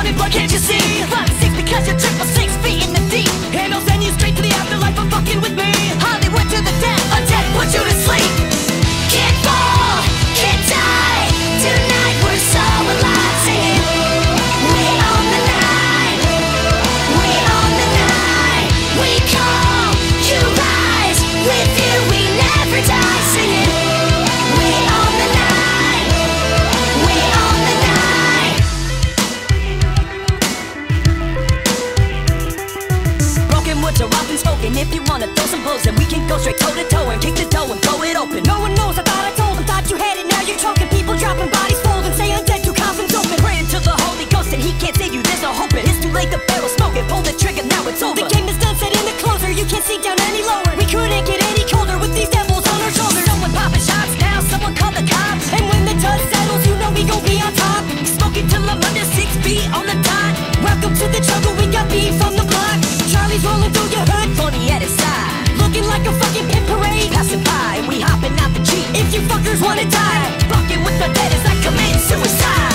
only what te you? spoken If you wanna throw some blows Then we can go straight toe to toe And kick the dough and blow it open. No one knows, I thought I told them Thought you had it, now you're choking People dropping bodies folding Say undead, two coffins open Praying to the Holy Ghost And he can't save you, there's no hoping It's too late, the barrel's smoking. Pull the trigger, now it's over. The game is done, set in the closer. You can't see down any lower. We could doctors wanna die. Fucking with the dead as like committing suicide.